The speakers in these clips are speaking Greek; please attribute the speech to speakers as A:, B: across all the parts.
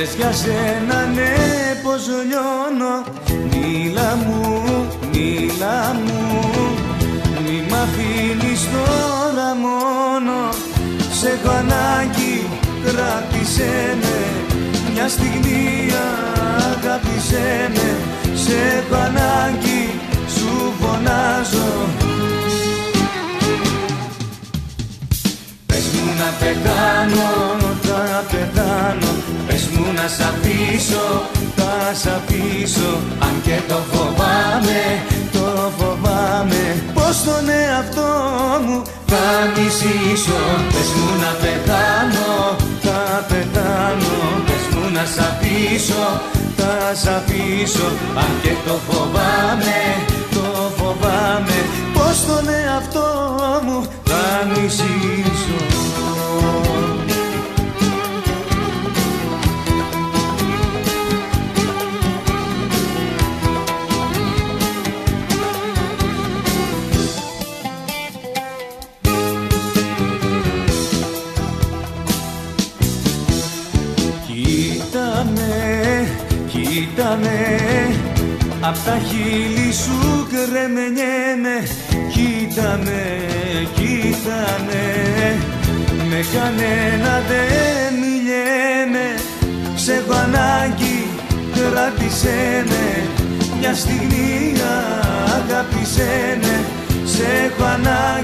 A: λες για σένα ναι πως λιώνω Μίλα μου, μίλα μου. Μη μ' αφήνεις τώρα μόνο. Σε έχω ανάγκη, κράτησέ με. Μια στιγμή αγάπησέ με. Σε έχω ανάγκη, σου φωνάζω. Πες μου να πεθάνω, να σ' αφήσω, θα σ' αφήσω. Αν και το φοβάμαι, το φοβάμαι. Πως τον εαυτό μου θα μισήσω Πες μου να πεθάνω, θα πεθάνω. Πες μου να σ' αφήσω, θα σ' αφήσω. Αν και το φοβάμαι, το φοβάμαι. Πως τον εαυτό μου θα μισήσω κοίτα με Απ' τα χείλη σου κρεμενιέμαι Κοίτα με, κοίτα με Με κανένα δεν μιλιέμαι. Σε έχω ανάγκη, κράτησέ με Μια στιγμή αγάπησέ με Σε έχω ανάγκη,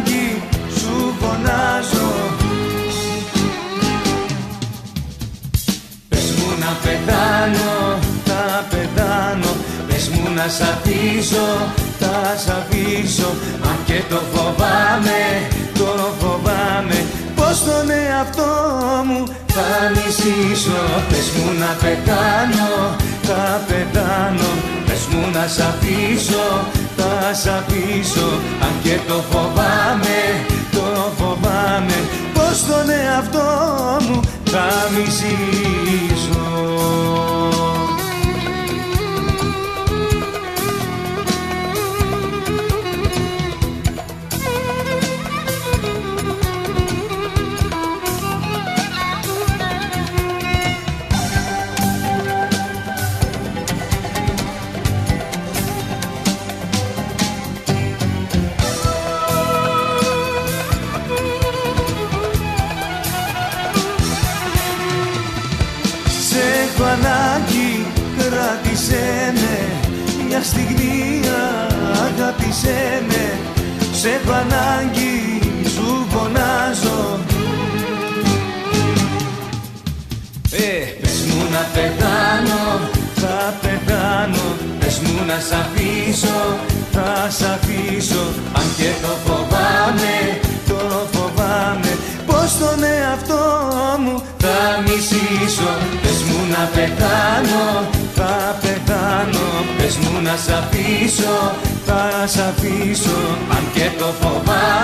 A: να σ' αφήσω, θα σ' αφήσω. Αν και το φοβάμαι, το φοβάμαι. Πως τον εαυτό μου θα μισήσω Πες μου να πεθάνω, θα πεθάνω. Πες μου να σ' αφήσω, θα σ' αφήσω. Αν και το φοβάμαι, το φοβάμαι. Πως τον εαυτό μου θα μισήσω έχω ανάγκη, κράτησέ με. Μια στιγμή αγάπησέ με. Σε έχω ανάγκη, σου φωνάζω. Ε, πες μου να πεθάνω, θα πεθάνω. Πες μου να σ' αφήσω, θα σ' αφήσω πεθάνω, θα πεθάνω. Πες μου να σ' αφήσω, θα σ' αφήσω. Αν και το φοβάμαι,